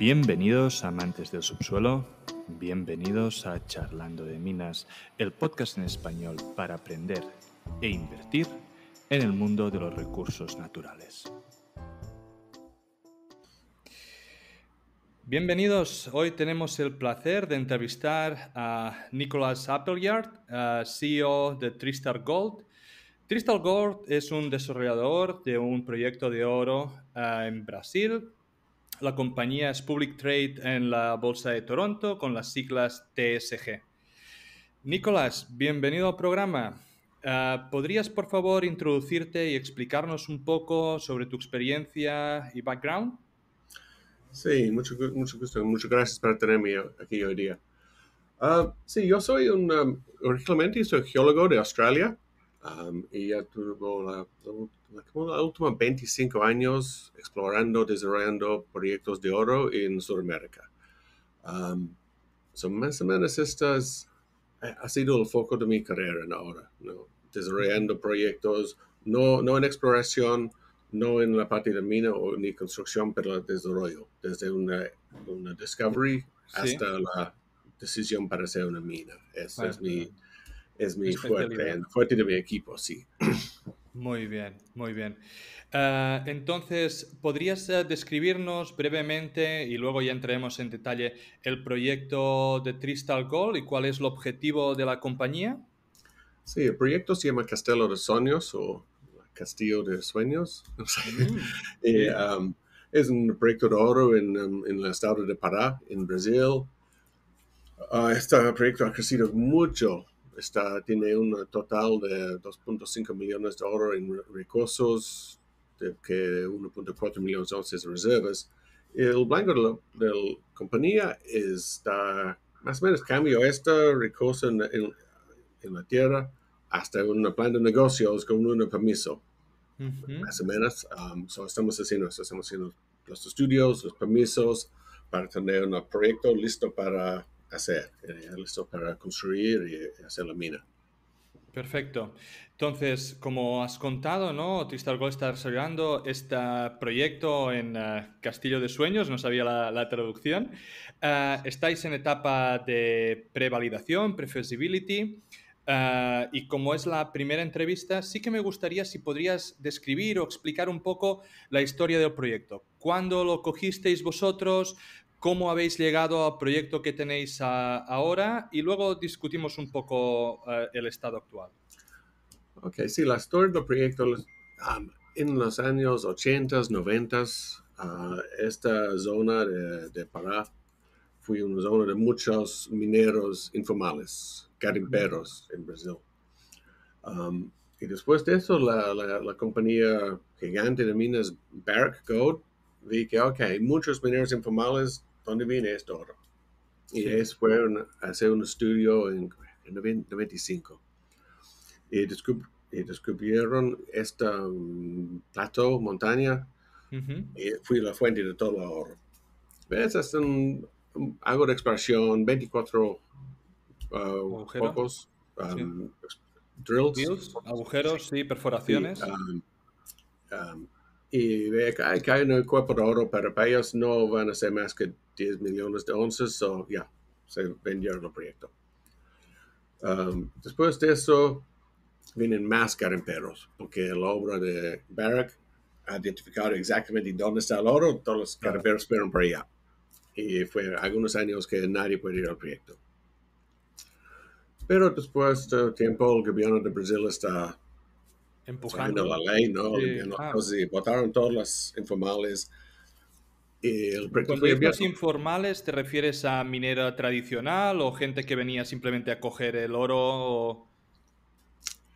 Bienvenidos amantes del subsuelo, bienvenidos a Charlando de Minas, el podcast en español para aprender e invertir en el mundo de los recursos naturales. Bienvenidos, hoy tenemos el placer de entrevistar a Nicolas Appleyard, CEO de Tristar Gold. Tristar Gold es un desarrollador de un proyecto de oro eh, en Brasil la compañía es Public Trade en la Bolsa de Toronto con las siglas TSG. Nicolás, bienvenido al programa. Ah, ¿Podrías, por favor, introducirte y explicarnos un poco sobre tu experiencia y background? Sí, mucho, mucho gusto. Muchas gracias por tenerme aquí hoy día. Ah, sí, yo soy un, um, originalmente soy geólogo de Australia um, y ya tuve la, los últimos 25 años explorando, desarrollando proyectos de oro en Sudamérica. Um, más o menos estas ha sido el foco de mi carrera ahora, ¿no? desarrollando proyectos, no, no en exploración, no en la parte de mina o ni construcción, pero el desarrollo, desde una, una discovery hasta la decisión para hacer una mina. Ese es mi, es mi fuerte, fuerte de mi equipo, sí. Muy bien, muy bien. Ah, entonces, ¿podrías eh, describirnos brevemente y luego ya entraremos en detalle el proyecto de Crystal Gold y cuál es el objetivo de la compañía? Sí, el proyecto se llama Castelo de Sueños o Castillo de Sueños. Mm, es un proyecto de oro en, um, en, el estado de Pará, en Brasil. Ah, este proyecto ha crecido mucho está, tiene un total de 2.5 millones de oro en recursos, de que 1.4 millones de de reservas. El blanco de la, compañía está más o menos cambio este recurso en, la tierra hasta un plan de negocios con un permiso. Más o menos. Um, estamos haciendo estamos haciendo los estudios, los permisos para tener un proyecto listo para hacer, eh, listo para construir y hacer la mina. Perfecto. Entonces, como has contado, ¿no? Tristar Gold está desarrollando este proyecto en eh, Castillo de Sueños, no sabía la, traducción. Eh, estáis en etapa de prevalidación, pre-feasibility. y como es la primera entrevista, sí que me gustaría si podrías describir o explicar un poco la historia del proyecto. ¿Cuándo lo cogisteis vosotros? Cómo habéis llegado al proyecto que tenéis ahora y luego discutimos un poco eh, el estado actual. Ok, sí, la historia del proyecto um, en los años 80, 90, uh, esta zona de, Pará fue una zona de muchos mineros informales, garimperos en Brasil. Um, y después de eso, la, la, compañía gigante de minas Barrick Gold vi que, ok, muchos mineros informales ¿dónde viene esto oro? Y ellos fueron a hacer un estudio en, en 95 y, descubrieron esta um, plato, montaña, y fue la fuente de todo el oro. ¿Ves? Es un, algo de exploración, 24 uh, pocos um, drills. Agujeros, sí, perforaciones. Um, y ve que hay, que hay un cuerpo de oro, pero para ellos no van a ser más que 10 millones de onzas, o ya, se vendieron el proyecto. Um, después de eso, vienen más garimperos, porque la obra de Barrick ha identificado exactamente dónde está el oro, todos los garimperos fueron por allá. Y fue algunos años que nadie puede ir al proyecto. Pero después de tiempo, el gobierno de Brasil está empujando la ley, ¿no? Sí, votaron todos los informales. Y el Cuando informales, ¿te refieres a minera tradicional o gente que venía simplemente a coger el oro?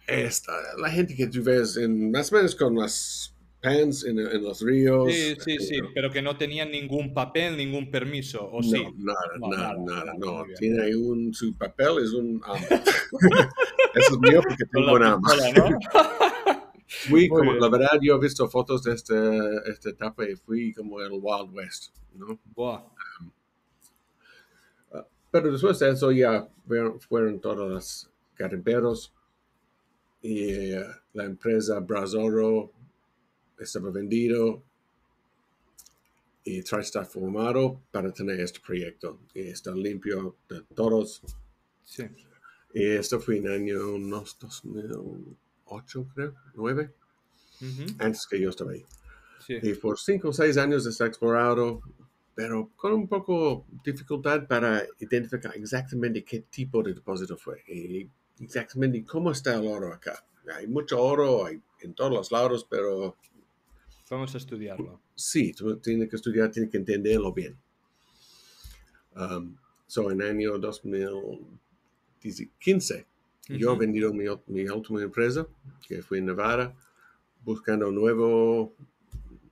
Esta, la gente que tú ves en, más o menos con las pans en, los ríos. Sí, sí, sí, pero que no tenían ningún papel, ningún permiso, ¿o sí? Nada, nada, nada, no. Tiene un, su papel es un Eso es mío porque tengo un amo. Fui como, la verdad, yo he visto fotos de este, esta etapa y fui como el Wild West, ¿no? Wow. Um, uh, pero después de eso ya fueron todos los garimperos y uh, la empresa Brazoro estaba vendido y TriStar formado para tener este proyecto. Y está limpio de todos. Sí. Y esto fue en año unos 2008, creo, 9, antes que yo estaba ahí. Sí. Y por cinco o seis años está explorado, pero con un poco dificultad para identificar exactamente qué tipo de depósito fue y exactamente cómo está el oro acá. Hay mucho oro hay en todos los lados, pero Vamos a estudiarlo. sí, tú tienes que estudiar, tienes que entenderlo bien. Um, so, en el año 2015, yo he vendido mi, mi última empresa, que fue en Nevada, buscando un nuevo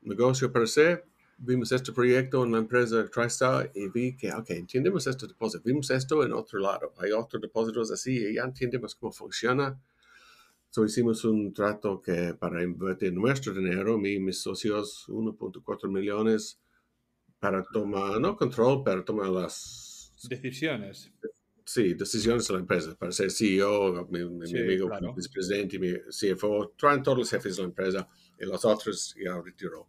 negocio para hacer. Vimos este proyecto en la empresa TriStar y vi que, ok, entendemos este depósito. Vimos esto en otro lado. Hay otros depósitos así y ya entendemos cómo funciona. So hicimos un trato que para invertir nuestro dinero, mí y mis socios, 1.4 millones para tomar, no control, pero tomar las Decisiones. Sí, decisiones de la empresa, para ser CEO, mi, mi- Sí, mi amigo claro. vicepresidente, mi CFO, traen todos los jefes de la empresa y los otros ya retiró.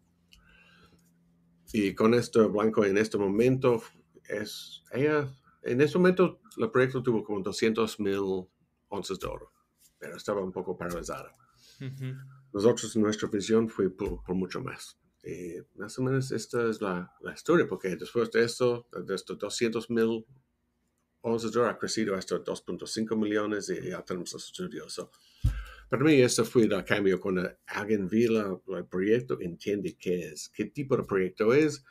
Y con esto, Blanco en este momento, es, ella, en este momento, el proyecto tuvo como 200 mil onzas de oro, pero estaba un poco paralizada. Ujú. Nosotros, nuestra visión fue por, por mucho más. Y más o menos esta es la, la historia, porque después de esto, de estos 200 mil oro, ha crecido hasta 2.5 millones y ya tenemos los estudios. So, para mí, este fue el cambio cuando alguien la- el proyecto, entiende qué es, qué tipo de proyecto es,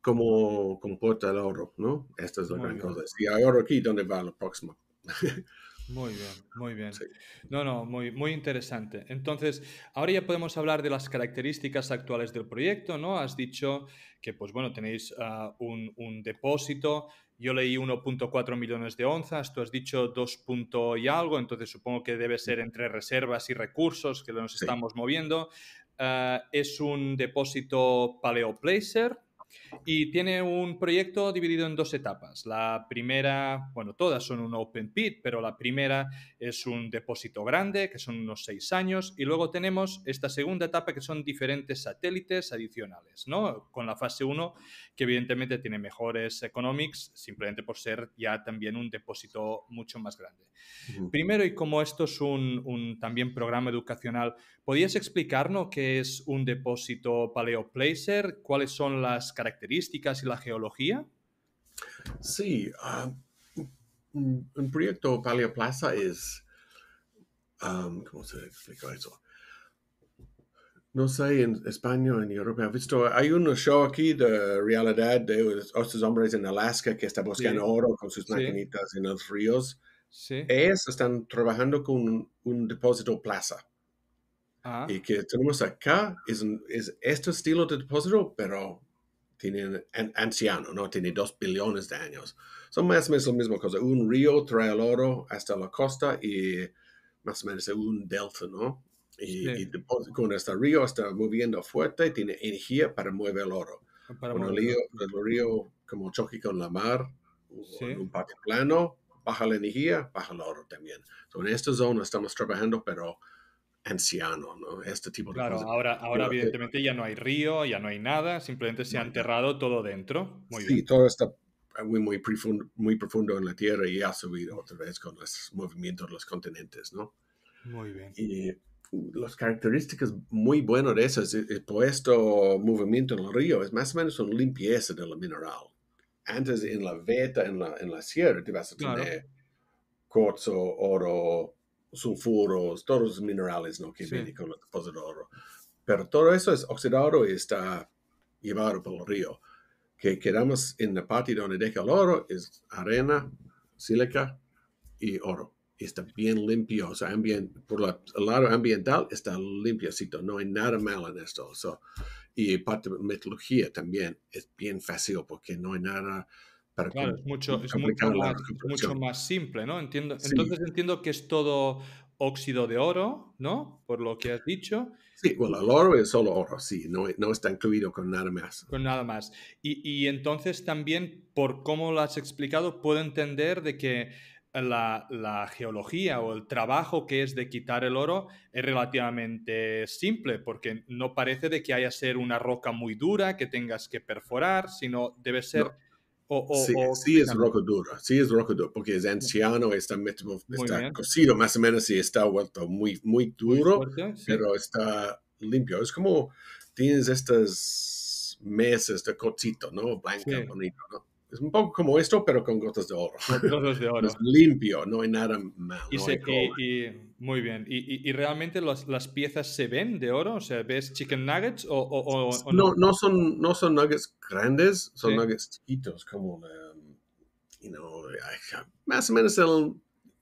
cómo comporta el oro, ¿no? Esta es la Muy gran bien. cosa. Hay oro aquí, ¿dónde va la próxima? Muy bien, muy bien. Sí. No, no, muy, muy interesante. Entonces, ahora ya podemos hablar de las características actuales del proyecto, ¿no? Has dicho que, pues bueno, tenéis ah, un, un depósito. Yo leí 1.4 millones de onzas, tú has dicho 2 punto y algo, entonces supongo que debe ser entre reservas y recursos que nos Sí. estamos moviendo. Ah, es un depósito paleoplacer y tiene un proyecto dividido en dos etapas. La primera, bueno, todas son un open pit, pero la primera es un depósito grande, que son unos seis años, y luego tenemos esta segunda etapa, que son diferentes satélites adicionales, ¿no? Con la fase 1, que evidentemente tiene mejores economics, simplemente por ser ya también un depósito mucho más grande. Ujú. Primero, y como esto es un, un también programa educacional, ¿podrías explicarnos qué es un depósito paleoplacer? ¿Cuáles son las características y la geología? Sí, ah, un, proyecto Paleoplaza es, um, ¿cómo se explica eso? No sé, en España, en Europa, he visto, hay un show aquí de realidad de estos hombres en Alaska que están buscando Sí. oro con sus Sí. maquinitas en los ríos. Sí. Ellos están trabajando con un, un depósito plaza. Ah, Y que tenemos acá es, un- es este estilo de depósito, pero tiene an- anciano, ¿no? Tiene dos billones de años. Son más o menos la misma cosa. Un río trae el oro hasta la costa y más o menos un delta, ¿no? Y, Sí. y después, cuando este río está moviendo fuerte, tiene energía para mover el oro. para Cuando el moverlo. río, el río como choque con la mar Sí. en un parque plano, baja la energía, baja el oro también. So, en esta zona estamos trabajando, pero anciano, ¿no? Este tipo de Claro, cosas. ahora, ahora Pero, evidentemente ya no hay río, ya no hay nada, simplemente se ha enterrado todo dentro. Muy sí, bien. todo está muy, muy, profundo, muy profundo en la tierra y ha subido otra vez con los movimientos de los continentes, ¿no? Muy bien. Y las características muy buenas de esas, es, es por esto movimiento en el río, es más o menos una limpieza del mineral. Antes en la veta, en la, en la sierra, te vas a Claro. tener cuarzo, oro, sulfuros, todos los minerales ¿no? que Sí. vienen con el depósito de oro. Pero todo eso es oxidado y está llevado por el río. Que quedamos en la parte donde deja el oro es arena, sílica y oro. Y está bien limpio, o sea, ambien- por la- el lado ambiental está limpiecito, no hay nada malo en esto. So, y parte de metalurgia también es bien fácil porque no hay nada para Claro, es mucho, es mucho, más, mucho más simple, ¿no? Entiendo, Sí. Entonces entiendo que es todo óxido de oro, ¿no? Por lo que has dicho, Sí, bueno, el oro es solo oro, sí, no, no está incluido con nada más. con nada más. Y, y entonces también, por cómo lo has explicado, puedo entender de que la, la, geología o el trabajo que es de quitar el oro es relativamente simple, porque no parece de que haya ser una roca muy dura que tengas que perforar, sino debe ser... O, o, sí, o, sí, es roca dura, sí es roca dura, porque es anciano, está, está cocido más o menos y está vuelto muy, muy duro, muy fuerte, sí. pero está limpio. Es como tienes estas mesas de cocito, ¿no? Blanca, sí. bonito, ¿no? Es un poco como esto, pero con gotas de oro. Gotas de oro. Es limpio, no hay nada mal. Y, no se, y, y muy bien. ¿Y, realmente las, las, piezas se ven de oro? O sea, ¿ves chicken nuggets o, o, o no? no? No, son, no son nuggets grandes, son sí. nuggets chiquitos, como, um, you know, más o menos el,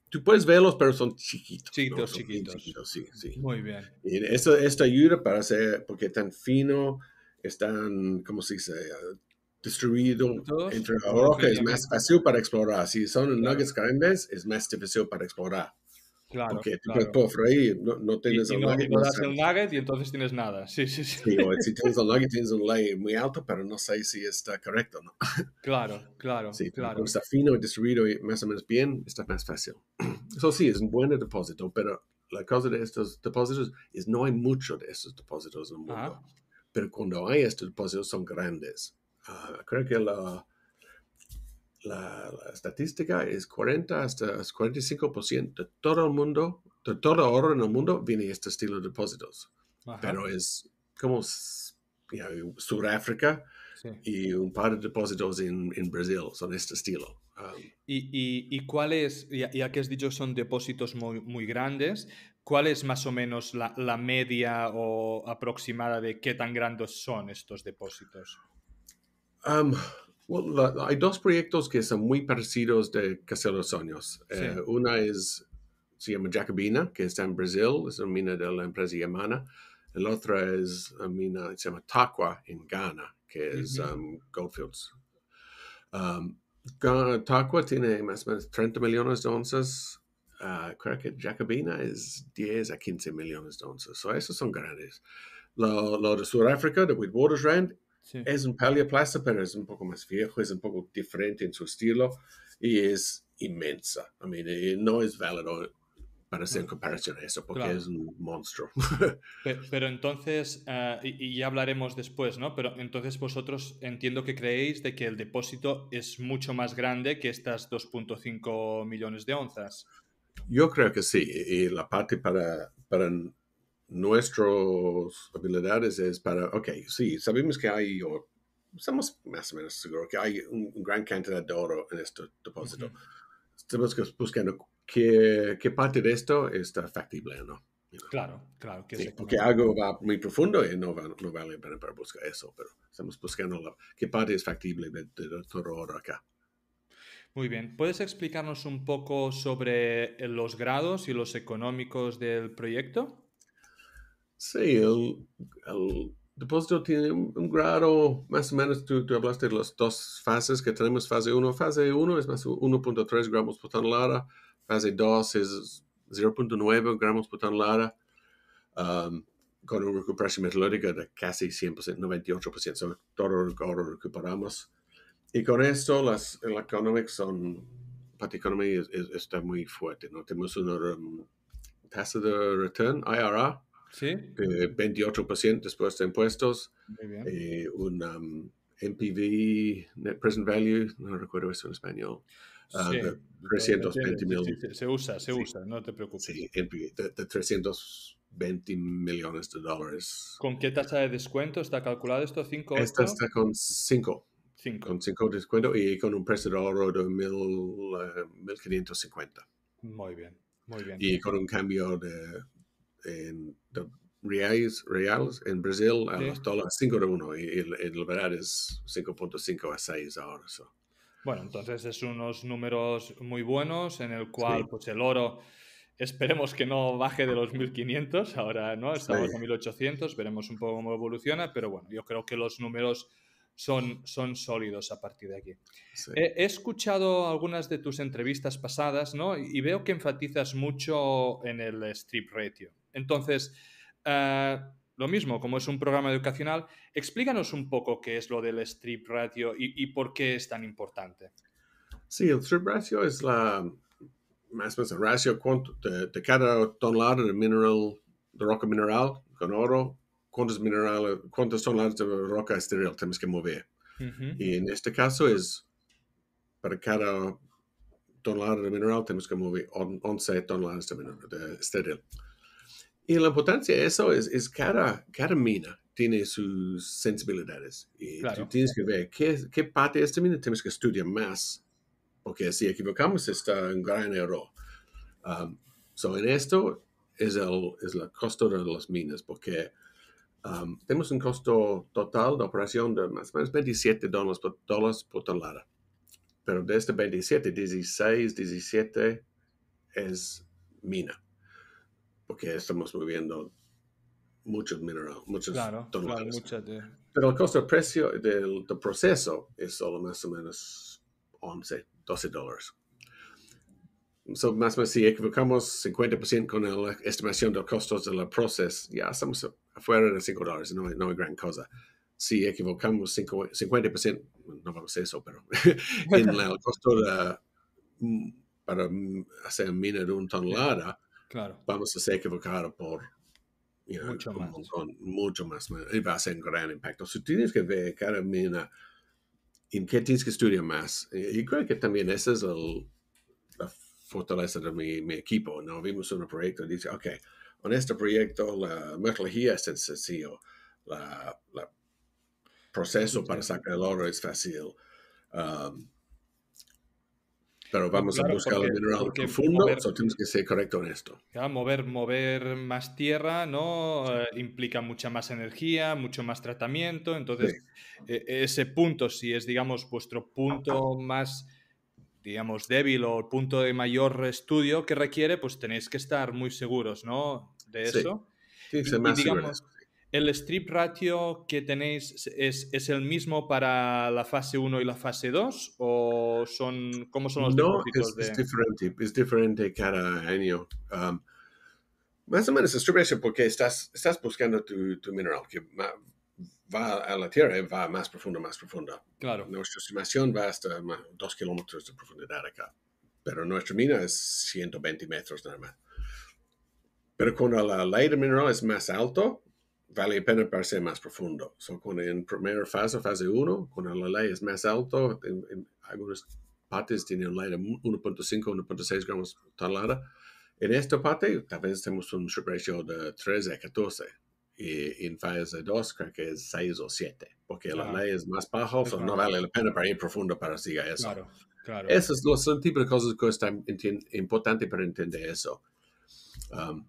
tú puedes verlos, pero son chiquitos. Chiquitos, ¿no? son chiquitos. chiquitos. Sí, sí. Muy bien. Y esto, esto ayuda para hacer, porque tan fino, están, ¿cómo se dice? distribuido entre la roca es más fácil para explorar. Si son claro. nuggets grandes, es más difícil para explorar. Claro, Porque tú claro. puedes freír, no, no tienes y, y el no, nugget. y no das el nugget y entonces tienes nada. Sí, sí, sí. Sí, o si tienes el nugget, tienes un lay muy alto, pero no sé si está correcto no. Claro, claro, Sí, claro. cuando está fino y distribuido y más o menos bien, está más fácil. Eso sí, es un buen depósito, pero la cosa de estos depósitos es no hay mucho de estos depósitos en el mundo. Ajá. Pero cuando hay estos depósitos son grandes. Ah, creo que la, la, la estadística es 40 hasta 45% de todo el mundo, de todo oro en el mundo viene de este estilo de depósitos. Ajá. Pero es como you know, Sudáfrica Sí. y un par de depósitos en, en Brasil son este estilo. Um, ¿Y, y, y cuál es, ya, ya que has dicho son depósitos muy, muy grandes, cuál es más o menos la, la media o aproximada de qué tan grandes son estos depósitos? Um, well, la- hay dos proyectos que son muy parecidos de Castelo de Sueños. Sí. Eh, una es, se llama Jacobina, que está en Brasil, es una mina de la empresa Yamana. El otro es una mina que se llama Takwa en Ghana, que es Ujú. um, Goldfields. Um, Takwa tiene más o menos 30 millones de onzas. Ah, creo que Jacobina es 10 a 15 millones de onzas. So, esos son grandes. Lo, lo de Sudáfrica, de Witwatersrand, Sí. es un paleoplasto, pero es un poco más viejo, es un poco diferente en su estilo y es inmensa. I mean, eh, no es válido para hacer comparación a eso porque Claro. es un monstruo. Pe- Pero entonces, ah, y, y ya hablaremos después, ¿no? Pero entonces vosotros entiendo que creéis de que el depósito es mucho más grande que estas 2.5 millones de onzas. Yo creo que sí, y la parte para, para nuestras habilidades es para, ok, sí, sabemos que hay, o estamos más o menos seguros que hay un, un gran cantidad de oro en este depósito. Estamos buscando qué, qué parte de esto está factible o no. you know. Claro, claro. Que Sí, porque algo va muy profundo y no, va, no vale la pena para buscar eso, pero estamos buscando la, qué parte es factible de, de, de todo oro acá. Muy bien. ¿Puedes explicarnos un poco sobre eh, los grados y los económicos del proyecto? Sí, el, el depósito tiene un, un grado, más o menos, tú, tú hablaste de las dos fases que tenemos, fase 1. Fase 1 es más 1.3 gramos por tonelada, fase 2 es 0.9 gramos por tonelada, um, con una recuperación metalúrgica de casi 100%, 98%, so, todo oro recuperamos. Y con esto, las, el economics son, parte economía es- es- está muy fuerte, ¿no? Tenemos una um, tasa de return, IRR, Sí. de 28% después de impuestos, Muy bien. eh, un um, NPV, Net Present Value, no recuerdo eso en español, ah, Sí, de lo 320 entiendo. mil, sí, se usa, se Sí. usa, no te preocupes. sí, NPV, de, de 320 millones de dólares. ¿Con qué tasa de descuento está calculado esto? ¿5, Esta 8? está con 5, 5. con 5 de descuento y con un precio de oro de mil, eh, 1550. Muy bien, muy bien. y con un cambio de, en, de reales, en Brasil a Sí. los dólares 5 de 1 y el, el verdad es 5.5 a 6 ahora. so. Bueno, entonces es unos números muy buenos en el cual Sí. pues el oro esperemos que no baje de los 1500, ahora no, estamos Sí. a 1800, veremos un poco cómo evoluciona, pero bueno, yo creo que los números son, son sólidos a partir de aquí. Sí. He, he escuchado algunas de tus entrevistas pasadas, ¿no? Y veo que enfatizas mucho en el strip ratio. Entonces, eh, lo mismo, como es un programa educacional, explícanos un poco qué es lo del strip ratio y, y por qué es tan importante. Sí, el strip ratio es la, más o menos el ratio de, de cada tonelada de mineral, de roca mineral con oro, cuántos minerales, cuántas toneladas de roca estéril tenemos que mover. Ujú. Y en este caso es para cada tonelada de mineral tenemos que mover on- 11 toneladas de, mineral, de estéril. Y la importancia de eso es, es cada, cada mina tiene sus sensibilidades. Y Claro. tú tienes que ver qué, qué parte de esta mina tenemos que estudiar más. Porque si equivocamos está un gran error. Um, so en esto es el, es el costo de las minas. Porque um, tenemos un costo total de operación de más o menos 27 dólares por, dólares por tonelada. Pero de este 27, 16, 17 es mina. Porque estamos moviendo muchos minerales, muchos Claro, claro, muchas de- Pero el costo de precio del, del proceso es solo más o menos 11, 12 dólares. So, más o menos si equivocamos 50% con la estimación de los costos del proceso, ya estamos afuera de 5 dólares, no, hay- no hay gran cosa. Si equivocamos 5 50%, no vamos a eso, pero en la- el costo de, mm, para hacer mina de una tonelada, Claro. vamos a ser equivocados por you know, Mucho más. montón, mucho más. Y va a ser un gran impacto. Si tienes que ver cada mina en qué tienes que estudiar más. Y creo que también esa es el- la fortaleza de mi, mi equipo. ¿no? Vimos un proyecto y dice, ok, en este proyecto la metodología es sencillo, la proceso para sacar el oro es fácil. um, pero vamos claro, a buscar porque- el mineral profundo, mover- so tienes que ser correcto en esto. Mover, mover más tierra, ¿no? Eh, implica mucha más energía, mucho más tratamiento. Entonces, e- ese punto, si es, digamos, vuestro punto más, digamos, débil o el punto de mayor estudio que requiere, pues tenéis que estar muy seguros, ¿no? De Sí. eso. Que Y- ser y digamos. ¿El strip ratio que tenéis es, es el mismo para la fase 1 y la fase 2? ¿O son, cómo son los No, depósitos es, de...? diferente, es diferente cada año. Um, más o menos es ratio porque estás, estás buscando tu, tu mineral que va a la tierra, va más profundo, más profundo. Claro, Nuestra estimación va hasta dos kilómetros de profundidad acá, pero nuestra mina es 120 metros nada más. Pero cuando la ley de mineral es más alto, vale la pena para ser más profundo. So, cuando en primera fase, fase 1, cuando la ley es más alto, en, en algunas partes tienen una ley de 1.5, 1.6 gramos por tonelada. En esta parte, tal vez tenemos un strip ratio de 13 a 14. Y en fase 2 creo que es 6 o 7, porque la Claro. ley es más baja, so no Claro. vale la pena para ir profundo para seguir eso. claro, claro. Esos son el tipo de cosas que están importantes para entender eso. Um,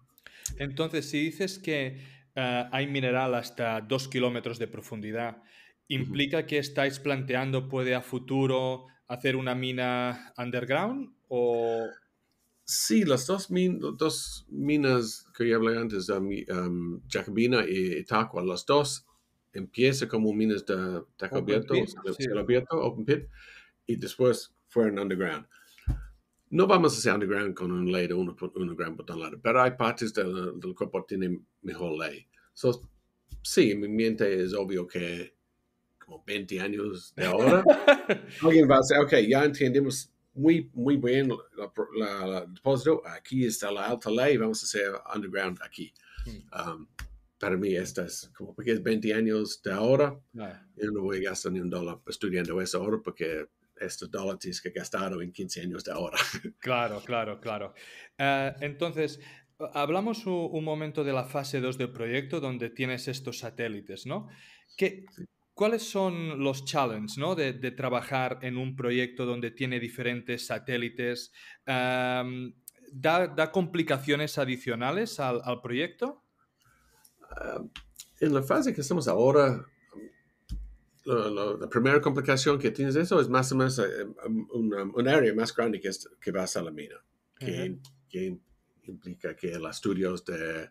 Entonces, si dices que eh, hay mineral hasta dos kilómetros de profundidad, ¿implica que estáis planteando, puede a futuro, hacer una mina underground? ¿O Sí, las dos, min- dos minas que yo hablé antes, um, um, Jacobina y Itaqua, las dos empiezan como minas de Open abierto, pit, sí. abierto, open pit, y después fueron underground. No vamos a hacer underground con un ley de 1 gram por tonelada, pero hay partes del, del cuerpo que tienen mejor ley. So, sí, en mi mente es obvio que como 20 años de ahora, alguien va a decir, ok, ya entendemos muy, muy bien la depósito, aquí está la alta ley, vamos a hacer underground aquí. Um, para mí, esta es como, porque es 20 años de ahora, yo no voy a gastar ni un dólar estudiando eso ahora porque este dólar tienes que gastar en 15 años de ahora. Claro, claro, claro. Eh, entonces, hablamos u- un, momento de la fase 2 del proyecto donde tienes estos satélites, ¿no? ¿Qué, ¿Cuáles son los challenges ¿no? de, de trabajar en un proyecto donde tiene diferentes satélites? Am, ¿da, da complicaciones adicionales al, al proyecto? Uh, en la fase que estamos ahora, la, la- la primera complicación que tienes de eso es más o menos eh, una, un área más grande que, es- que va a la mina, que, Ujú. que implica que los estudios de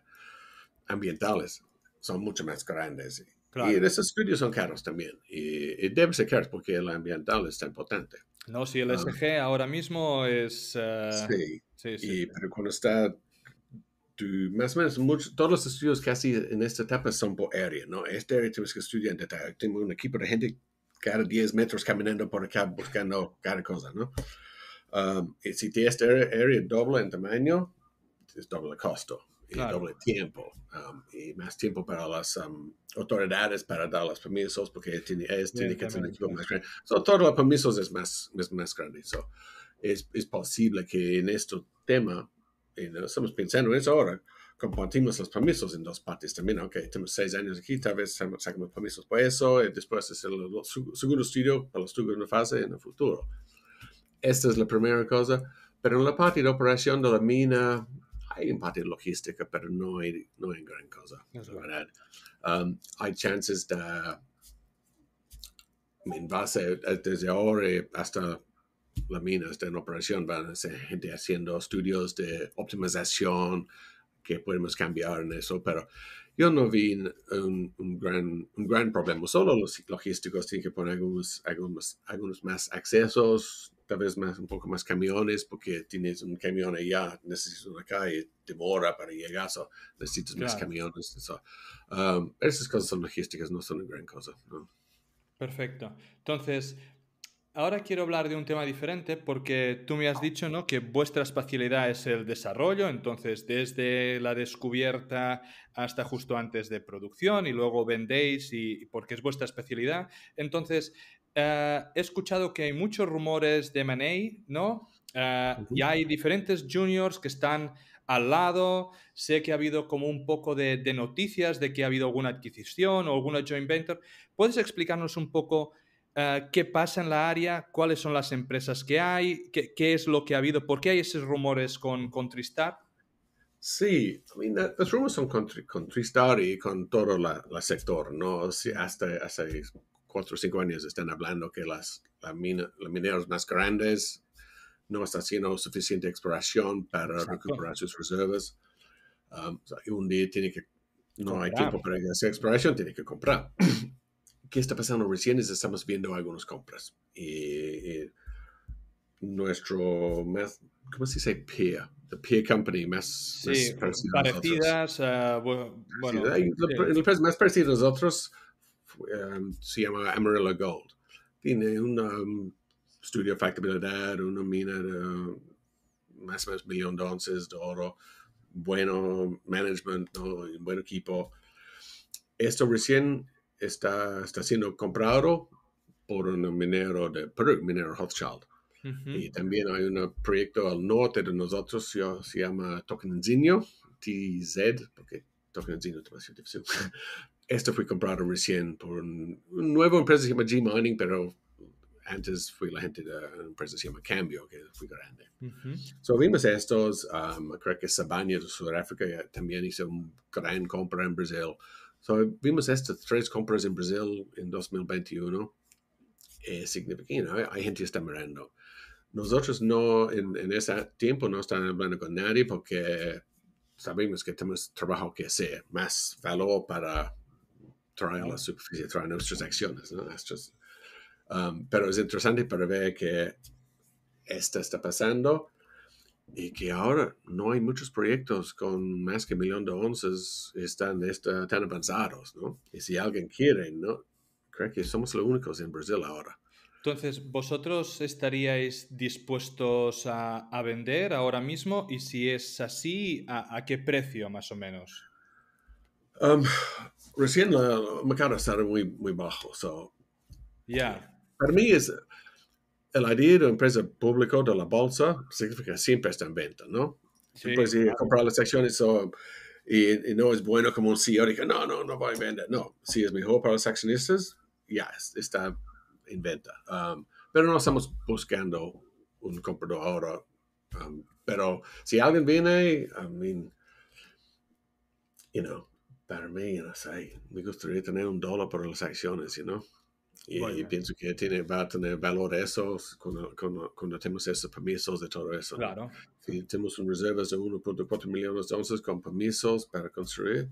ambientales son mucho más grandes. Claro. Y esos estudios son caros también. Y, y debe ser caros porque el ambiental es tan potente. No, si el Ah. SG ahora mismo es... eh, Sí. sí, sí, Y, sí. pero cuando está, tú- más o menos, mucho- todos los estudios casi en esta etapa son por área, ¿no? Esta área tienes que estudiar en detalle. Tengo un equipo de gente cada 10 metros caminando por acá buscando cada cosa, ¿no? Um, y si tienes área, área doble en tamaño, es doble costo y Claro. doble tiempo. um, y más tiempo para las um, autoridades para dar los permisos porque tiene, es, tiene que tener Ciertamente. equipo más grande. So, todos los permisos es más, es más grande. So, es, es posible que en este tema, y estamos pensando en eso ahora, compartimos los permisos en dos partes también. Ok, tenemos seis años aquí, tal vez sacamos permisos por eso y después es el, segundo estudio para la segunda fase en el futuro. Esta es la primera cosa. Pero en la parte de operación de la mina, hay en parte logística, pero no hay, no hay gran cosa. La verdad. Um, hay chances de, en base desde ahora hasta la mina está en operación, van a ser gente haciendo estudios de optimización que podemos cambiar en eso, pero yo no vi un, un gran, un gran problema. Solo los logísticos tienen que poner algunos, algunos, algunos más accesos, tal vez más, un poco más camiones, porque tienes un camión allá, necesitas una calle, demora para llegar, so necesitas más Claro. camiones. So, um, esas cosas son logísticas, no son una gran cosa. ¿no? Perfecto. Entonces, ahora quiero hablar de un tema diferente porque tú me has dicho, ¿no? que vuestra especialidad es el desarrollo, entonces desde la descubierta hasta justo antes de producción y luego vendéis y porque es vuestra especialidad. Entonces, eh, he escuchado que hay muchos rumores de M&A, ¿no? Eh. Y hay diferentes juniors que están al lado. Sé que ha habido como un poco de, de noticias de que ha habido alguna adquisición o alguna joint venture. ¿Puedes explicarnos un poco eh, qué pasa en la área, cuáles son las empresas que hay, qué, qué es lo que ha habido, por qué hay esos rumores con, con Tristar? Sí, I mean, uh, los rumores son con, con Tristar y con todo la sector, ¿no? Sí, hasta hace cuatro o cinco años están hablando que las, la mina, los mineros más grandes no están haciendo suficiente exploración para Exacto. recuperar sus reservas. Um, un día tiene que, no hay Comprar. tiempo para hacer exploración, tiene que comprar. ¿Qué está pasando recién? Es estamos viendo algunas compras. Y, y nuestro más, ¿cómo se dice? Peer, the peer company más, más Sí, a nosotros. parecidas, eh, bu- bueno, sí. el empresa más parecido a nosotros um, se llama Amarillo Gold. Tiene un um, estudio de factibilidad, una mina de más o menos millón de onzas de oro, bueno management, ¿no? y un buen equipo. Esto recién está, está siendo comprado por un minero de Perú, minero Rothschild. Ujú. Y también hay un proyecto al norte de nosotros, se, se llama Tocanzinho, TZ, porque Tocanzinho es demasiado difícil. Esto fue comprado recién por un, una nueva empresa que se llama G-Mining, pero antes fue la gente de una empresa que se llama Cambio, que fue grande. Ujú. So vimos estos, um, creo que Sabania de Sudáfrica también hizo un gran compra en Brasil. So vimos estas tres compras en Brasil en 2021. Eh, significa, know, hay gente que está mirando. Nosotros no, en, en ese tiempo no estamos hablando con nadie porque sabemos que tenemos trabajo que hacer, más valor para traer a la superficie, traer nuestras acciones, ¿no? Nuestras- um, pero es interesante para ver que esto está pasando y que ahora no hay muchos proyectos con más que un millón de onzas están esta- tan avanzados, ¿no? Y si alguien quiere, ¿no? Creo que somos los únicos en Brasil ahora. Entonces, ¿vosotros estaríais dispuestos a, a vender ahora mismo? Y si es así, ¿a, a qué precio más o menos? Um, recién el mercado está muy, muy bajo, so Ya, para mí es el de una empresa pública de la bolsa significa que siempre está en venta, ¿no? sí, Puedes ir a claro. comprar las acciones so, y, y no es bueno como un CEO diga, no, no, no voy a vender. No, si es mejor para los accionistas, ya es- está en venta. Um, pero no estamos buscando un comprador ahora. Um, pero si alguien viene, I mean, you know, para mí, no sé, me gustaría tener un dólar por las acciones, you know. Y, Muy y pienso que tiene, va a tener valor eso cuando, cuando, cuando tenemos esos permisos de todo eso. Claro, Si tenemos un reservas de 1.4 millones de onzas con permisos para construir,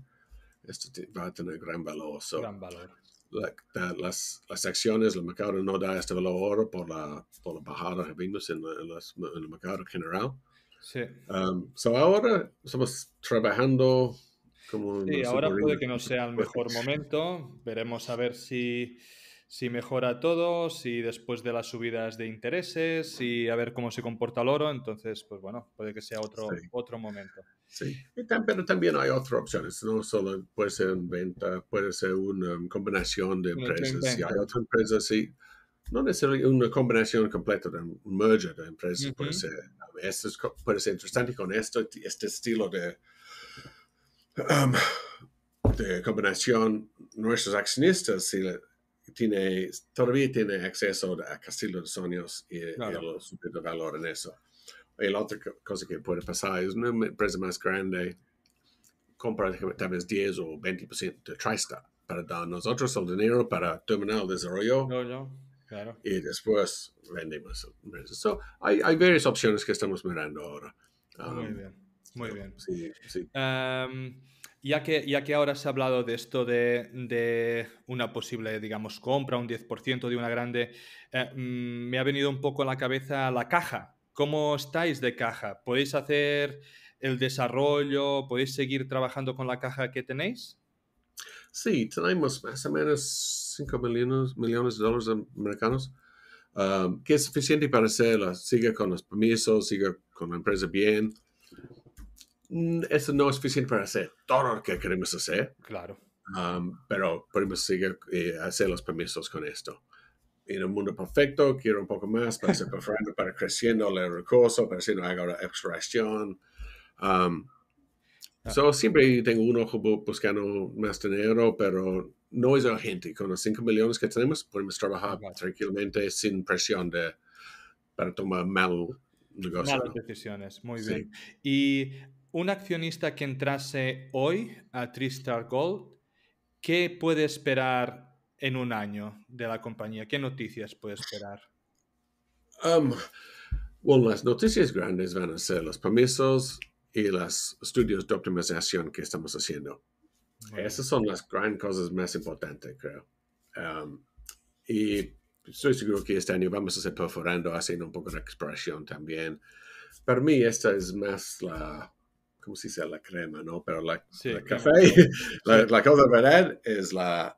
esto va a tener gran valor. So, gran valor. la- la- las, las acciones, el mercado no da este valor por la, por la bajada que vimos en, en las- en el mercado general. Sí. Um, so ahora estamos trabajando como Sí, ahora puede que no sea el mejor momento. Veremos a ver si, si mejora todo, si después de las subidas de intereses, y a ver cómo se comporta el oro, entonces, pues bueno, puede que sea otro, otro momento. Sí, pero también hay otras opciones, no solo puede ser en venta, puede ser una combinación de empresas. Si hay otras empresas, sí, no necesariamente una combinación completa de un merger de empresas, puede, ser, esto puede ser interesante con esto, este estilo de, um, de combinación. Nuestros accionistas, si tiene, todavía tiene acceso a Castillo de Sueños y, y a los de valor en eso. Y la otra cosa que puede pasar es una empresa más grande compra tal vez 10 o 20% de TriStar para dar nosotros el dinero para terminar el desarrollo. Claro. Y después vendemos. So, hay, hay varias opciones que estamos mirando ahora. muy um, bien, muy bien. Sí, sí. Um, ya que, ya que ahora se ha hablado de esto de, de una posible, digamos, compra, un 10% de una grande, eh, mm, me ha venido un poco a la cabeza la caja. ¿Cómo estáis de caja? ¿Podéis hacer el desarrollo? ¿Podéis seguir trabajando con la caja que tenéis? Sí, tenemos más o menos 5 millones, millones de dólares americanos, um, que es suficiente para hacerlo. Sigue con los permisos, sigue con la empresa bien. Mm, eso no es suficiente para hacer todo lo que queremos hacer. Claro. Um, pero podemos seguir eh, hacer los permisos con esto en un mundo perfecto, quiero un poco más para ser para creciendo el recurso, para hacer una exploración. Um, ah. so, siempre tengo un ojo buscando más dinero, pero no es urgente. Con los 5 millones que tenemos, podemos trabajar tranquilamente sin presión de, para tomar mal negocio. Malas decisiones, muy bien. Y un accionista que entrase hoy a Tristar Gold, ¿qué puede esperar en un año de la compañía? ¿Qué noticias puede esperar? Um, bueno, las noticias grandes van a ser los permisos y los estudios de optimización que estamos haciendo. Esas son las grandes cosas más importantes, creo. Um, y estoy seguro que este año vamos a estar perforando, haciendo un poco de exploración también. Para mí, esta es más la, ¿cómo se dice? La crema, ¿no? Pero la, café, la, la cosa verdad es la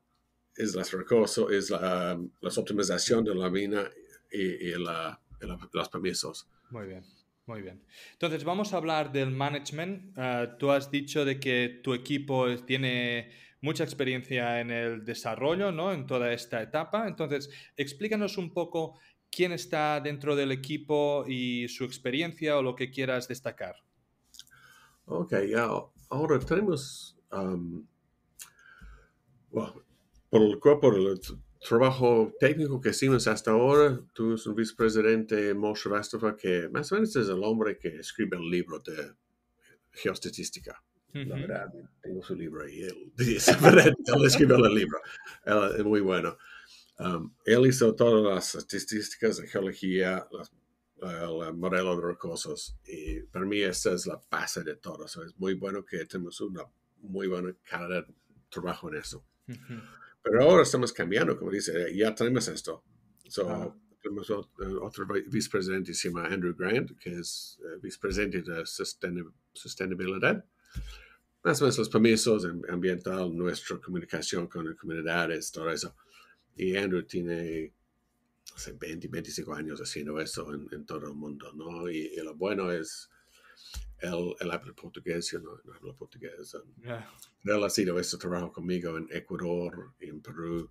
es las recursos, es la, optimización de la mina y, los permisos. Muy bien, muy bien. Entonces, vamos a hablar del management. Ah, tú has dicho de que tu equipo tiene mucha experiencia en el desarrollo, ¿no? En toda esta etapa. Entonces, explícanos un poco quién está dentro del equipo y su experiencia o lo que quieras destacar. Ok, ya. Ahora tenemos... Um, por el cuerpo del trabajo técnico que hicimos hasta ahora, tuvimos un vicepresidente, Moshe Vastava, que más o menos es el hombre que escribe el libro de geostatística. La verdad, tengo su libro ahí. Él, él escribió el libro. es muy bueno. Um, él hizo todas las estadísticas de geología, el modelo de recursos. Y para mí esta es la base de todo. es muy bueno que tenemos una muy buena calidad de trabajo en eso. Pero ahora estamos cambiando, como dice, ya tenemos esto. So, Tenemos otro, vicepresidente, se llama Andrew Grant, que es uh, vicepresidente de sostenibilidad. Más o menos los permisos ambientales, nuestra comunicación con las comunidades, todo eso. Y Andrew tiene hace 20, 25 años haciendo eso en, en todo el mundo, ¿no? Y, y, lo bueno es él, habla portugués, yo no, hablo portugués. Él ha sido este trabajo conmigo en Ecuador, en Perú.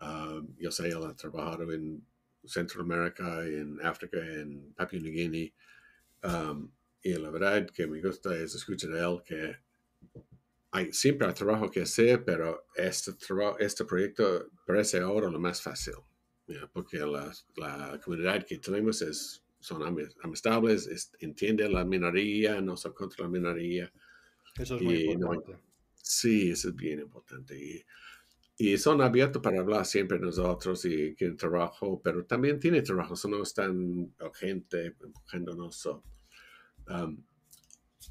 Um, yo sé, él ha trabajado en Centroamérica, en África, en Papua Nueva Guinea. Um, y la verdad que me gusta es escuchar de él que hay, siempre hay trabajo que hacer, pero este, este proyecto parece ahora lo más fácil, porque la, la comunidad que tenemos es son amistables, entienden la minoría, no son contra la minoría. Eso es muy importante. sí, eso es bien importante. Y, y, son abiertos para hablar siempre nosotros y quieren trabajo, pero también tienen trabajo, no están gente empujándonos. So, um,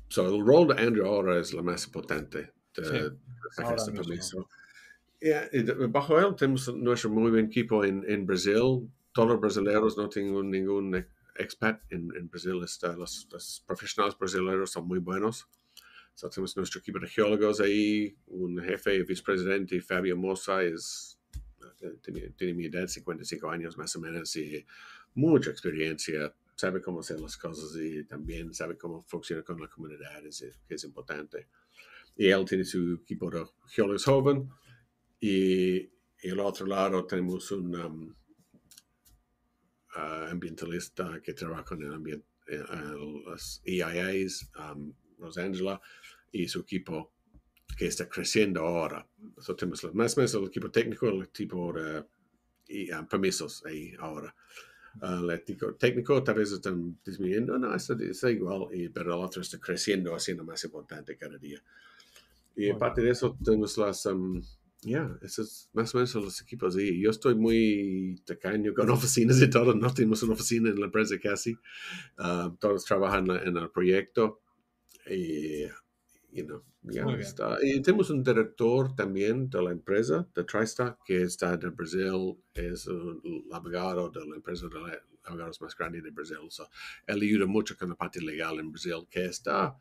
so el rol de Andrew ahora es lo más importante de, este permiso. Bajo él tenemos nuestro muy buen equipo en, en Brasil. Todos los brasileños no tienen ningún expat en, en Brasil. Está, los, los, profesionales brasileños son muy buenos. So, tenemos nuestro equipo de geólogos ahí, un jefe vicepresidente, Fabio Mosa, es tiene, tiene, mi edad, 55 años más o menos, y mucha experiencia, sabe cómo hacer las cosas y también sabe cómo funciona con la comunidad, es, que es importante. Y él tiene su equipo de geólogos joven y, al otro lado tenemos un um, uh, ambientalista que trabaja con el ambiente, uh, los EIAs, um, Rosangela, y su equipo que está creciendo ahora. So, tenemos más o menos el equipo técnico, el equipo de y, um, permisos ahí ahora. Uh, el equipo técnico tal vez están disminuyendo, no, está, está igual, y, pero el otro está creciendo, haciendo más importante cada día. Y aparte de eso, tenemos las, um, ya, eso es más o menos los equipos. Y yo estoy muy tacaño con oficinas y todo. No tenemos una oficina en la empresa casi. Uh, todos trabajan en el proyecto. Y, you know, ya está. Y tenemos un director también de la empresa, de TriStar, que está de Brasil. Es el abogado de la empresa de abogados más grande de Brasil. So, él ayuda mucho con la parte legal en Brasil, que está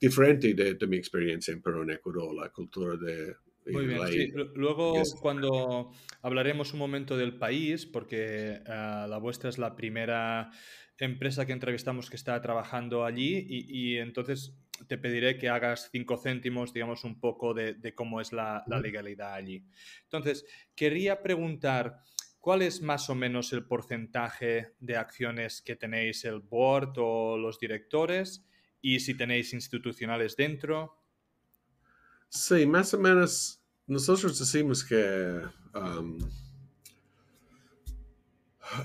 diferente de, de mi experiencia en Perú, en Ecuador, la cultura de muy bien. Sí. Luego, cuando hablaremos un momento del país, porque uh, la vuestra es la primera empresa que entrevistamos que está trabajando allí y, y, entonces te pediré que hagas cinco céntimos, digamos, un poco de, de cómo es la, la, legalidad allí. Entonces, quería preguntar, ¿cuál es más o menos el porcentaje de acciones que tenéis el board o los directores? Y si tenéis institucionales dentro. Sí, más o menos nosotros decimos que um,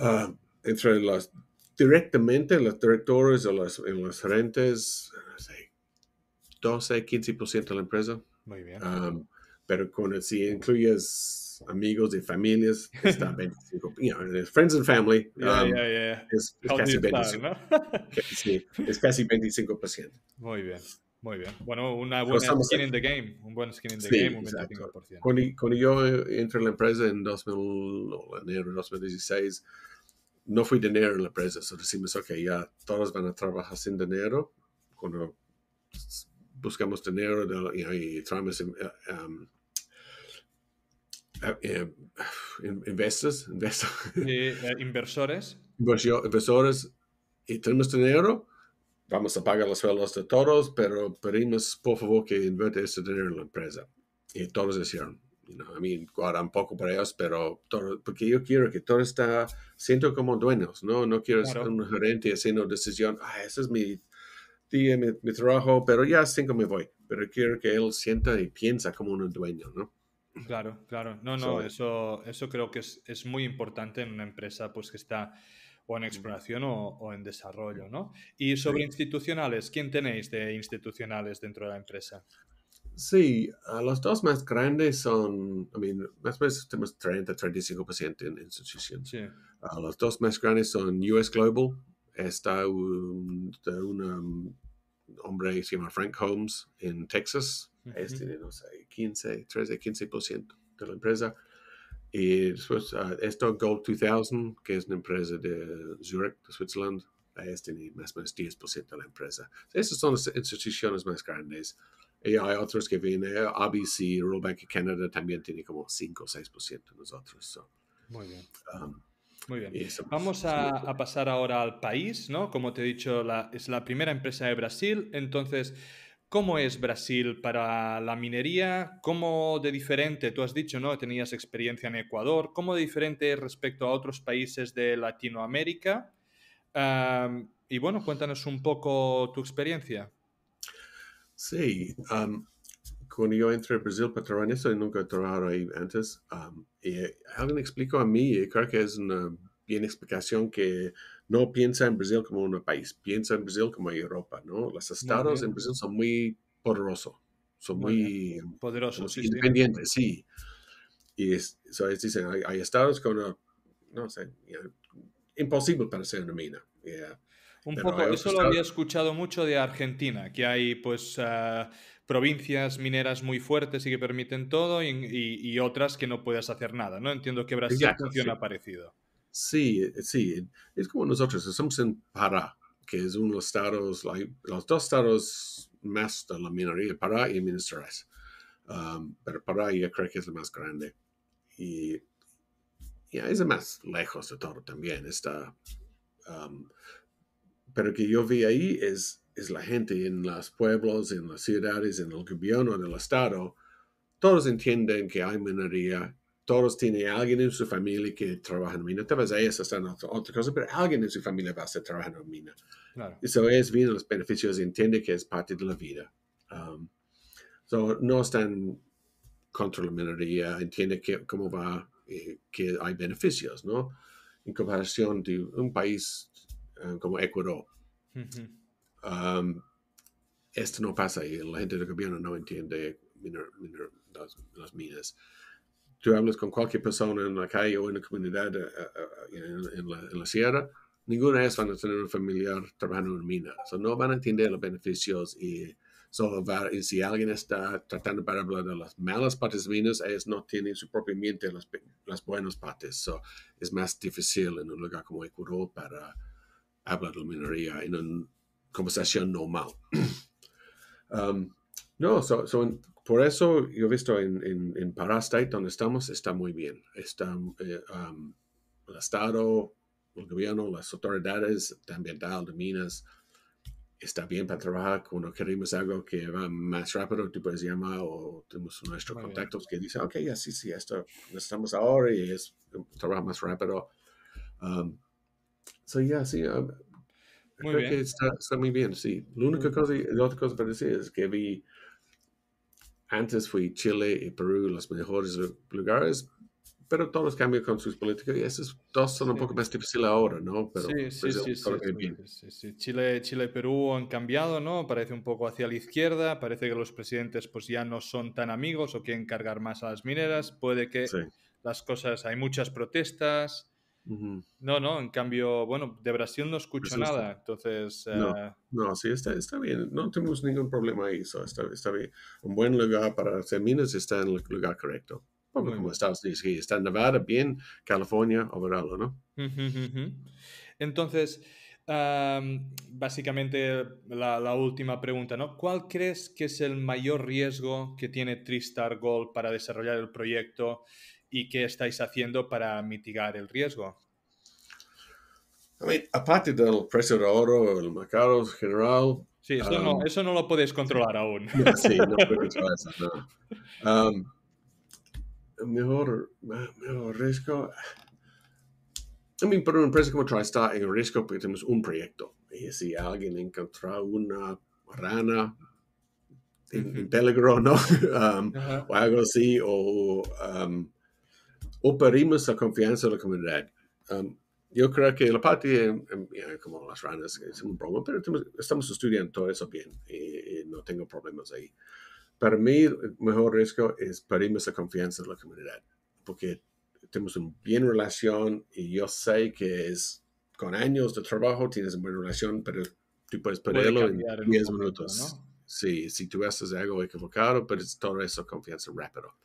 uh, entre los directamente los directores o los, los gerentes, no sé, 12, 15% de la empresa. Muy bien. Um, pero con, si incluyes amigos y familias, está 25, you know, friends and family, yeah, um, yeah, yeah. Es, es casi 25%. ¿no? sí, es casi 25%. Muy bien. Muy bien. Bueno, una buena skin in the game. Un buen skin in the game, un 25%. Cuando, cuando, yo entré en la empresa en 2000, enero de 2016, no fui dinero en la empresa. So decimos, ok, ya todos van a trabajar sin dinero. Cuando buscamos dinero know, y traemos um, uh, investors, investors. Y, uh, inversores. Inversores y tenemos dinero vamos a pagar los sueldos de todos, pero pedimos por favor que invierte ese dinero en la empresa. Y todos hicieron. You know, I mean, guarda un poco para ellos, pero todo, porque yo quiero que todo está siento como dueños, ¿no? No quiero claro. ser un gerente haciendo decisión, ah, ese es mi día, mi, mi, trabajo, pero ya cinco me voy. Pero quiero que él sienta y piensa como un dueño, ¿no? Claro, claro. No, no, so, eso, eso creo que es, es muy importante en una empresa pues que está o en exploración o, o en desarrollo, ¿no? Y sobre sí. institucionales, ¿quién tenéis de institucionales dentro de la empresa? Sí, uh, los dos más grandes son, I mean, más o menos tenemos 30-35% en instituciones. Sí. Uh, los dos más grandes son US Global, está un, un um, hombre que se llama Frank Holmes en Texas, uh -huh. es tiene, no sé, 15, 13, 15% de la empresa. Y después, uh, esto Gold 2000, que es una empresa de Zurich, de Switzerland, es tiene más o menos 10% de la empresa. Esas son las instituciones más grandes. Y hay otros que vienen, ABC, Royal Bank of Canada también tiene como 5 o 6% de nosotros. So, Muy bien. Um, muy bien. Eso, Vamos a, a, pasar ahora al país, ¿no? Como te he dicho, la, es la primera empresa de Brasil. Entonces, ¿Cómo es Brasil para la minería? ¿Cómo de diferente, tú has dicho, ¿no? Tenías experiencia en Ecuador, ¿cómo de diferente es respecto a otros países de Latinoamérica? Um, y bueno, cuéntanos un poco tu experiencia. Sí, um, cuando yo entré a Brasil para trabajar en eso, nunca he trabajado ahí antes, um, y alguien explicó a mí, y creo que es una bien explicación que no piensa en Brasil como un país, piensa en Brasil como Europa, ¿no? Los estados en Brasil son muy poderosos, son muy, muy poderosos, sí, independientes, sí. Y es, so es, dicen, hay, hay, estados con, una, no sé, know, imposible para ser una mina. Yeah. Un Pero poco, eso lo había escuchado mucho de Argentina, que hay pues uh, provincias mineras muy fuertes y que permiten todo y, y, y, otras que no puedes hacer nada, ¿no? Entiendo que Brasil Exacto, funciona sí. parecido. Sí, sí, es como nosotros, estamos en Pará, que es uno de los estados, los dos estados más de la minería, Pará y Minas Gerais. Um, pero Pará yo creo que es el más grande. Y ya es más lejos de todo también. Está, um, pero que yo vi ahí es, es la gente en los pueblos, en las ciudades, en el gobierno del estado. Todos entienden que hay minería, todos tienen alguien en su familia que trabaja en mina. Tal vez ellos están en otra cosa, pero alguien en su familia va a estar trabajando en mina. Claro. Y eso es bien los beneficios, entiende que es parte de la vida. Um, so, no están contra la minería, entiende que, cómo va, eh, que hay beneficios, ¿no? En comparación de un país uh, como Ecuador. um, esto no pasa ahí, la gente del gobierno no entiende miner, miner, las, las minas tú hablas con cualquier persona en la calle o en la comunidad uh, uh, en, en, la, en, la, sierra, ninguna de ellas van a tener un familiar trabajando en una mina. So, no van a entender los beneficios y, solo va, y si alguien está tratando para hablar de las malas partes de minas, ellos no tienen su propia mente las, las buenas partes. So, es más difícil en un lugar como Ecuador para hablar de la minería en una conversación normal. um, no, so, so por eso yo he visto en, en, en donde estamos, está muy bien. Está eh, um, el Estado, el gobierno, las autoridades ambientales de minas, está bien para trabajar. Cuando queremos algo que va más rápido, tú puedes llamar o tenemos nuestros contactos que dicen, ok, ya sí, sí, esto necesitamos ahora y es trabaja más rápido. Um, so, yeah, sí, um, creo bien. que está, está, muy bien, sí. La única cosa, la otra cosa para decir es que vi antes fue Chile y Perú los mejores lugares, pero todos cambian con sus políticas y esos dos son un poco más difíciles ahora, ¿no? Pero sí, sí, sí, sí, sí, Chile, Chile y Perú han cambiado, ¿no? Parece un poco hacia la izquierda, parece que los presidentes pues ya no son tan amigos o quieren cargar más a las mineras, puede que las cosas, hay muchas protestas, no, no, en cambio, bueno, de Brasil no escucho nada, entonces... No, eh, no, sí, está, está bien, no tenemos ningún problema ahí, so está, está, bien. Un buen lugar para hacer minas está en el lugar correcto. como Estados Unidos, está en Nevada, bien, California, overall, ¿no? Entonces, básicamente la, la, última pregunta, ¿no? ¿Cuál crees que es el mayor riesgo que tiene Tristar Gold para desarrollar el proyecto? Y qué estáis haciendo para mitigar el riesgo. I mean, aparte del precio de oro, el mercado general. Sí, eso, no, um, eso no lo puedes controlar aún. sí, no puedes controlar eso, no. Um, mejor, mejor riesgo. I mean, para una empresa como TriStar, el riesgo porque tenemos un proyecto. Y si alguien encuentra una rana en, en peligro, ¿no? Um, uh -huh. O algo así, o um, operimos la confianza de la comunidad. Um, yo creo que la parte, um, como las ranas, es un broma, pero estamos estudiando todo eso bien y, y, no tengo problemas ahí. Para mí, el mejor riesgo es pedirnos la confianza de la comunidad, porque tenemos una buena relación y yo sé que es con años de trabajo tienes una buena relación, pero tú puedes perderlo en 10 minutos. ¿no? Sí, si tú haces algo equivocado, pero todo eso confianza rápido.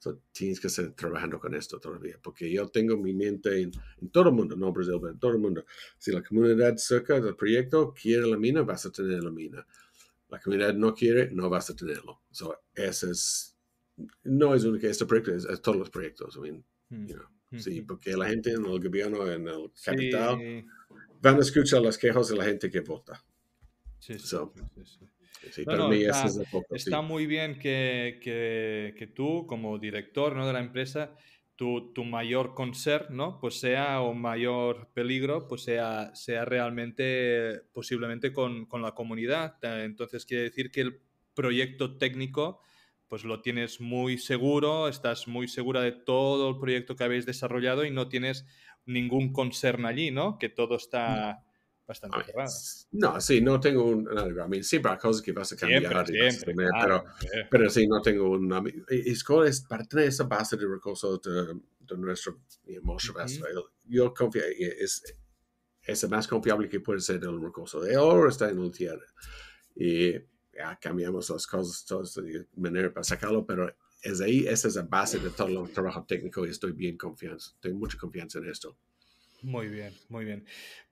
So, tienes que estar trabajando con esto todavía, porque yo tengo mi mente en, en, todo el mundo, no Brasil, pero en todo el mundo. Si la comunidad cerca del proyecto quiere la mina, vas a tener la mina. La comunidad no quiere, no vas a tenerlo. So, ese es, no es único este proyecto, es, es todos los proyectos. I mean, mm. you know, mm. Sí, porque la gente en el gobierno, en el capital, sí. van a escuchar las quejas de la gente que vota. Sí, sí, so, sí Sí, no, no, está, es poco, está sí. muy bien que, que, que, tú, como director ¿no? de la empresa, tu, tu mayor concern, ¿no? Pues sea o mayor peligro, pues sea, sea realmente, posiblemente con, con la comunidad. Entonces quiere decir que el proyecto técnico pues lo tienes muy seguro, estás muy segura de todo el proyecto que habéis desarrollado y no tienes ningún concern allí, ¿no? Que todo está bastante cerrada. No, sí, no tengo un... No, I mean, siempre hay cosas que vas a cambiar. Siempre, siempre, claro, pero, pero sí, no tengo un... Y es para tener esa base de recursos de, de nuestro Moshe uh -huh. Yo confío, es, es el más confiable que puede ser el recurso. De oro está en la tierra. Y ya cambiamos las cosas todas de manera para sacarlo, pero es ahí, esa es la base de todo el trabajo técnico y estoy bien confianza, tengo mucha confianza en esto. Muy bien, muy bien.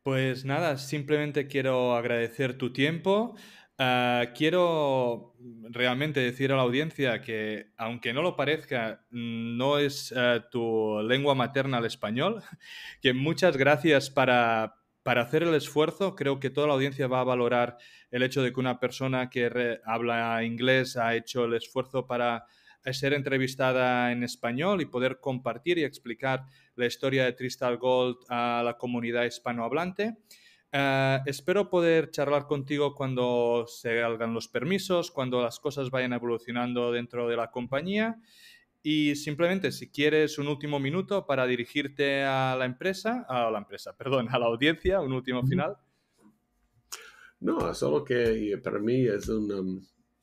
Pues nada, simplemente quiero agradecer tu tiempo. Eh, quiero realmente decir a la audiencia que, aunque no lo parezca, no es eh, tu lengua materna el español, que muchas gracias para, para hacer el esfuerzo. Creo que toda la audiencia va a valorar el hecho de que una persona que habla inglés ha hecho el esfuerzo para ser entrevistada en español y poder compartir y explicar la historia de Tristal Gold a la comunidad hispanohablante. Eh, espero poder charlar contigo cuando se hagan los permisos, cuando las cosas vayan evolucionando dentro de la compañía. Y simplemente, si quieres un último minuto para dirigirte a la empresa, a la empresa, perdón, a la audiencia, un último final. No, solo que para mí es un, um,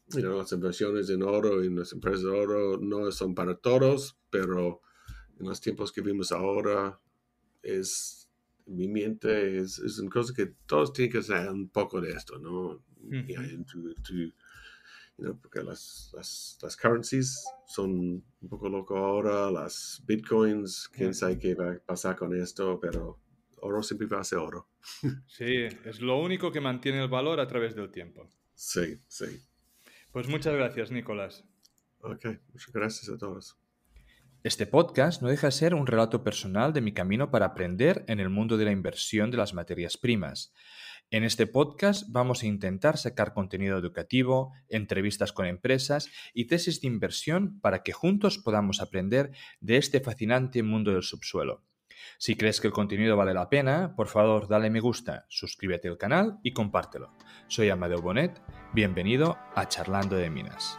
las inversiones en oro y las empresas de oro no son para todos, pero en los tiempos que vimos ahora es mi mente es, es una cosa que todos tienen que hacer un poco de esto, ¿no? porque las, las, las, currencies son un poco loco ahora, las bitcoins, quién sabe qué va a pasar con esto, pero oro siempre va a ser oro. Sí, es lo único que mantiene el valor a través del tiempo. Sí, sí. Pues muchas gracias, Nicolás. Ok, muchas gracias a todos. Este podcast no deja de ser un relato personal de mi camino para aprender en el mundo de la inversión de las materias primas. En este podcast vamos a intentar sacar contenido educativo, entrevistas con empresas y tesis de inversión para que juntos podamos aprender de este fascinante mundo del subsuelo. Si crees que el contenido vale la pena, por favor dale me gusta, suscríbete al canal y compártelo. Soy Amadeo Bonet, bienvenido a Charlando de Minas.